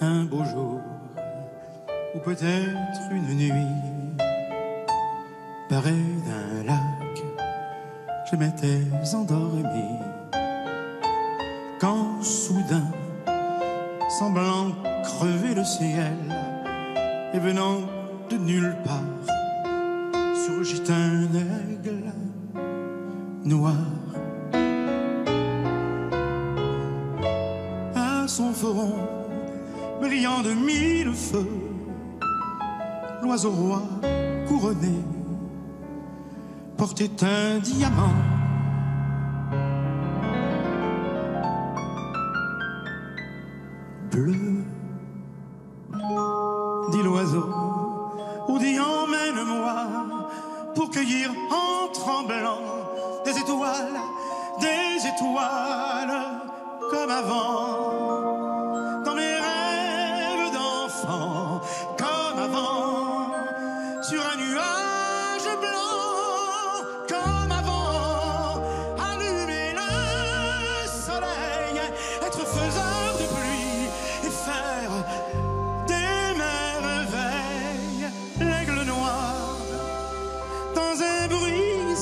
un beau jour, ou peut-être une nuit, paré d'un lac, je m'étais endormi. Quand soudain, semblant crever le ciel, et venant de nulle part, surgit un aigle noir. À son front, brillant de mille feux, l'oiseau roi couronné portait un diamant. Bleu, dit l'oiseau, où dit emmène-moi pour cueillir en tremblant des étoiles, des étoiles comme avant,